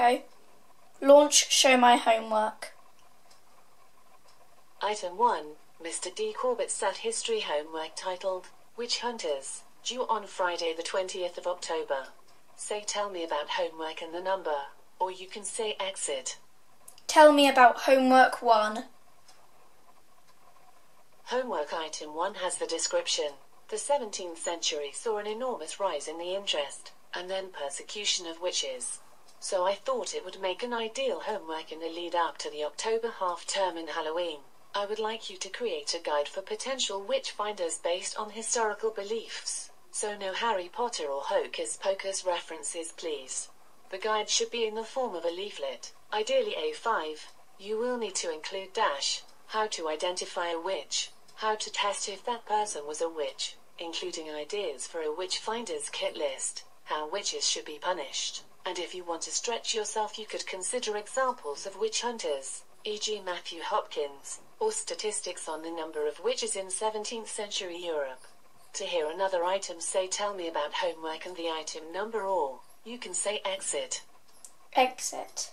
Okay. Launch Show My Homework. Item 1. Mr. D. Corbett sat history homework titled Witch Hunters, due on Friday the 20th of October. Say tell me about homework and the number, or you can say exit. Tell me about Homework 1. Homework item 1 has the description. The 17th century saw an enormous rise in the interest, and then persecution of witches. So I thought it would make an ideal homework in the lead up to the October half term and Halloween. I would like you to create a guide for potential witch finders based on historical beliefs. So no Harry Potter or Hocus Pocus references please. The guide should be in the form of a leaflet, ideally A5. You will need to include dash, how to identify a witch, how to test if that person was a witch, including ideas for a witch finder's kit list, how witches should be punished, and if you want to stretch yourself you could consider examples of witch hunters, e.g. Matthew Hopkins, or statistics on the number of witches in 17th century Europe. To hear another item say tell me about homework and the item number or, you can say exit. Exit.